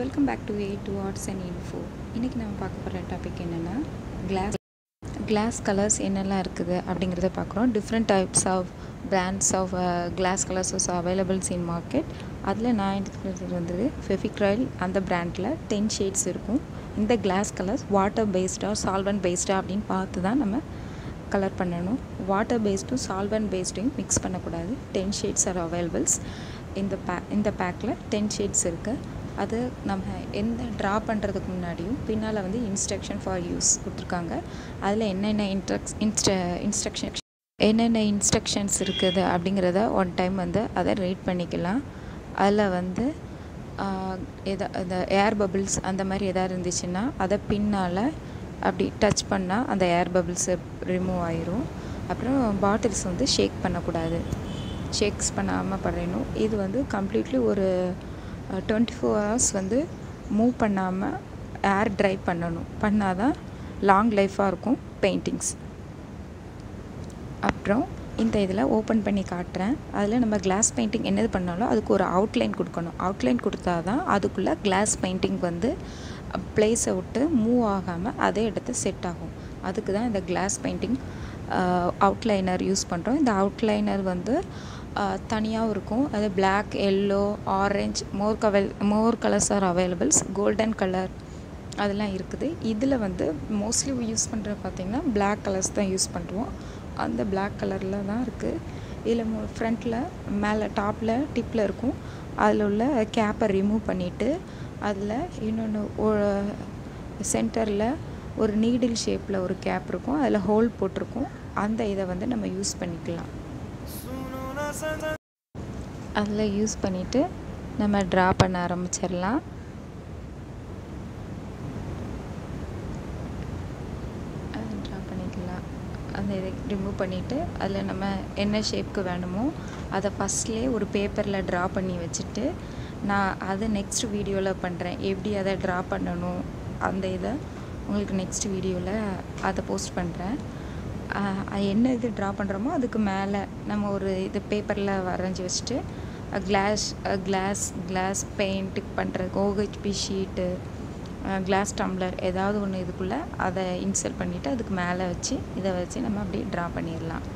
Welcome back to A two arts and info இன்றைக்கி நம்ம பார்க்க போகிற டாபிக் என்னென்னா கிளாஸ் கிளாஸ் கலர்ஸ் என்னெல்லாம் இருக்குது அப்படிங்கிறத பார்க்குறோம். Different types of brands of glass colours is availables in market அதில் நான் எடுத்துக்கிறது வந்து ஃபெஃபிக்ரைல் அந்த பிராண்டில் டென் ஷேட்ஸ் இருக்கும். இந்த கிளாஸ் கலர்ஸ் வாட்டர் பேஸ்டாக சால்வன் பேஸ்டாக அப்படின்னு பார்த்து தான் நம்ம கலர் பண்ணணும். வாட்டர் பேஸ்டும் சால்வன் பேஸ்டையும் மிக்ஸ் பண்ணக்கூடாது. டென் ஷேட்ஸ் ஆர் அவைலபிள்ஸ் இந்த பே இந்த பேக்கில் டென் ஷேட்ஸ் இருக்குது அது நம்ம எந்த ட்ரா பண்ணுறதுக்கு முன்னாடியும் பின்னால் வந்து இன்ஸ்ட்ரக்ஷன் ஃபார் யூஸ் கொடுத்துருக்காங்க. அதில் என்னென்ன இன்ஸ்ட்ரக்ஸ் இன்ஸ்ட இன்ஸ்ட்ரக்ஷன் என்னென்ன இன்ஸ்ட்ரக்ஷன்ஸ் இருக்குது அப்படிங்கிறத ஒன் டைம் வந்து அதை ரீட் பண்ணிக்கலாம். அதில் வந்து எதா இந்த ஏர் பபிள்ஸ் அந்த மாதிரி எதாவது இருந்துச்சுன்னா அதை பின்னால் அப்படி டச் பண்ணால் அந்த ஏர் பபிள்ஸ் ரிமூவ் ஆயிரும். அப்புறம் பாட்டில்ஸ் வந்து ஷேக் பண்ணக்கூடாது. ஷேக்ஸ் பண்ணாமல் பண்ணணும் இது வந்து கம்ப்ளீட்லி ஒரு டுவெண்ட்டி ஃபோர் ஹவர்ஸ் வந்து மூவ் பண்ணாமல் ஏர் ட்ரை பண்ணணும். பண்ணால் தான் லாங் லைஃபாக இருக்கும் பெயிண்டிங்ஸ் அப்புறம் இந்த இதில் ஓப்பன் பண்ணி காட்டுறேன். அதில் நம்ம கிளாஸ் பெயிண்டிங் என்னது பண்ணாலும் அதுக்கு ஒரு அவுட்லைன் கொடுக்கணும். அவுட்லைன் கொடுத்தா தான் அதுக்குள்ளே கிளாஸ் பெயிண்டிங் வந்து பிளேஸை விட்டு மூவ் ஆகாமல் அதே இடத்து செட் ஆகும். அதுக்கு தான் இந்த கிளாஸ் பெயிண்டிங் அவுட்லைனர் யூஸ் பண்ணுறோம் இந்த அவுட்லைனர் வந்து தனியாகவும் இருக்கும். அது black yellow orange more கவல் more colours are availables golden colour அதெல்லாம் இருக்குது. இதில் வந்து மோஸ்ட்லி யூஸ் பண்ணுறது பார்த்திங்கன்னா பிளாக் கலர்ஸ் தான் யூஸ் பண்ணுவோம் அந்த பிளாக் கலரில் தான் இருக்குது இதில் மோ ஃப்ரண்ட்டில் மேலே டாப்பில் டிப்பில் இருக்கும். அதில் உள்ள கேப்பை ரிமூவ் பண்ணிவிட்டு அதில் இன்னொன்று சென்டரில் ஒரு நீடில் ஷேப்பில் ஒரு கேப் இருக்கும். அதில் ஹோல் போட்டிருக்கும். அந்த இதை வந்து நம்ம யூஸ் பண்ணிக்கலாம். அதில் யூஸ் பண்ணிவிட்டு நம்ம ட்ரா பண்ண ஆரம்பிச்சிடலாம். ட்ரா பண்ணிக்கலாம். அந்த இதை ரிமூவ் பண்ணிவிட்டு அதில் நம்ம என்ன ஷேப்க்கு வேணுமோ அதை ஃபஸ்ட்லேயே ஒரு பேப்பரில் ட்ரா பண்ணி வச்சுட்டு நான் அதை நெக்ஸ்ட் வீடியோவில் பண்ணுறேன் எப்படி அதை ட்ரா பண்ணணும்? அந்த இதை உங்களுக்கு நெக்ஸ்ட் வீடியோவில் அதை போஸ்ட் பண்ணுறேன் என்ன இது ட்ரா பண்ணுறோமோ அதுக்கு மேலே நம்ம ஒரு இது பேப்பரில் வரைஞ்சி வச்சுட்டு கிளாஸ் கிளாஸ் கிளாஸ் பெயிண்ட்டுக்கு பண்ணுற ஓஹெச்பி ஷீட்டு கிளாஸ் டம்ளர் ஏதாவது ஒன்று இதுக்குள்ளே அதை இன்சர்ட் பண்ணிவிட்டு அதுக்கு மேலே வச்சு இதை வச்சு நம்ம அப்படியே ட்ரா பண்ணிடலாம்.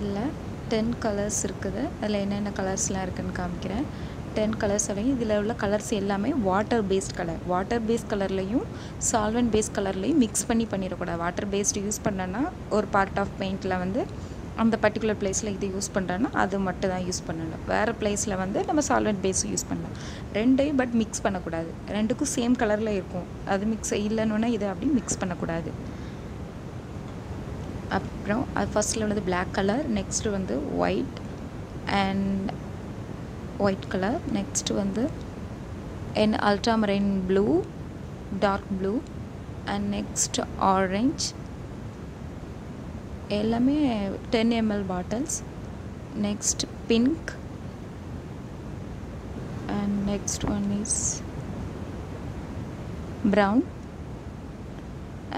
இல்லை டென் கலர்ஸ் இருக்குது. அதில் என்னென்ன கலர்ஸ்லாம் இருக்குதுன்னு காமிக்கிறேன். டென் கலர்ஸ் அவையும் இதில் உள்ள கலர்ஸ் எல்லாமே water paste colour water paste கலர்லேயும் சால்வெண்ட் பேஸ்ட் கலர்லேயும் மிக்ஸ் பண்ணி பண்ணிடக்கூடாது. வாட்டர் பேஸ்ட் யூஸ் பண்ணனா ஒரு பார்ட் ஆஃப் பெயிண்டில் வந்து அந்த பர்டிகுலர் பிளேஸில் இது யூஸ் பண்ணுறோன்னா அது மட்டும் தான் யூஸ் பண்ணணும். வேறு பிளேஸில் வந்து நம்ம சால்வெண்ட் பேஸ் யூஸ் பண்ணலாம். ரெண்டையும் பட் மிக்ஸ் பண்ணக்கூடாது. ரெண்டுக்கும் சேம் கலரில் இருக்கும். அது மிக்ஸ் இல்லைன்னா இதை அப்படி மிக்ஸ் பண்ணக்கூடாது. அப்புறம் அது ஃபஸ்ட்டில் உள்ளது பிளாக் கலர் நெக்ஸ்ட்டு வந்து white and white colour next வந்து என் ultramarine blue dark blue and next orange எல்லாமே ten ML bottles next pink and next one is brown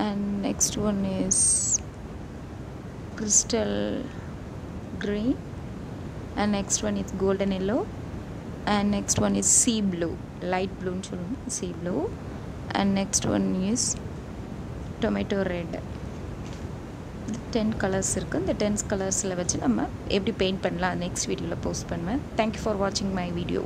and next one is crystal green. And next one is golden yellow. And next one is sea blue light ப்ளூன்னு blue. Sea blue and next one is tomato red ten colours இருக்குது இந்த tense கலர்ஸில் வச்சு நம்ம எப்படி paint பண்ணலாம் next வீடியோவில் post பண்ணுவேன். Thank you for வாட்சிங் மை வீடியோ